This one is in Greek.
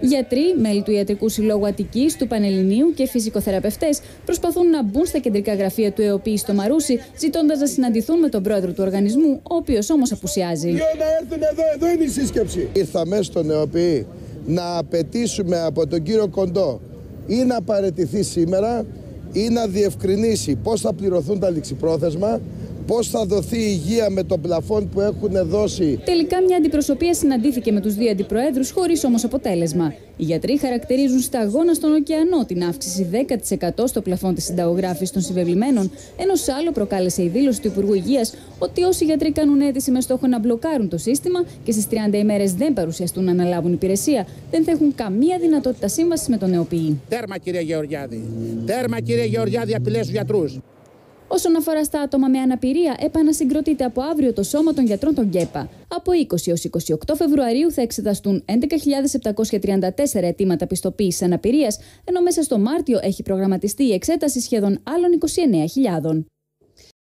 Γιατροί, μέλη του Ιατρικού Συλλόγου Αττικής, του Πανελληνίου και φυσικοθεραπευτές προσπαθούν να μπουν στα κεντρικά γραφεία του ΕΟΠΗ στο Μαρούσι, ζητώντας να συναντηθούν με τον πρόεδρο του οργανισμού, ο οποίος όμως απουσιάζει. Για να έρθουν εδώ, εδώ είναι η σύσκεψη. Ήρθαμε στον ΕΟΠΗ να απαιτήσουμε από τον κύριο Κοντό ή να παρετηθεί σήμερα ή να διευκρινίσει πώς θα πληρωθούν τα ληξιπρόθεσμα Πώς θα δοθεί η υγεία με το πλαφόν που έχουν δώσει; Τελικά, μια αντιπροσωπεία συναντήθηκε με τους δύο αντιπροέδρους, χωρίς όμως αποτέλεσμα. Οι γιατροί χαρακτηρίζουν σταγόνα στον ωκεανό την αύξηση 10% στο πλαφόν της συνταγογράφησης των συμβεβλημένων, ενώ σ' άλλο προκάλεσε η δήλωση του Υπουργού Υγείας ότι όσοι γιατροί κάνουν αίτηση με στόχο να μπλοκάρουν το σύστημα και στις 30 ημέρες δεν παρουσιαστούν να αναλάβουν υπηρεσία, δεν θα έχουν καμία δυνατότητα σύμβασης με τον νεοποιή. Τέρμα, κύριε Γεωργιάδη. Τέρμα, κύριε Γεωργιάδη, απειλές στους γιατρούς. Όσον αφορά στα άτομα με αναπηρία, επανασυγκροτείται από αύριο το Σώμα των Γιατρών των ΚΕΠΑ. Από 20 έως 28 Φεβρουαρίου θα εξεταστούν 11.734 αιτήματα πιστοποίησης αναπηρίας, ενώ μέσα στο Μάρτιο έχει προγραμματιστεί η εξέταση σχεδόν άλλων 29.000.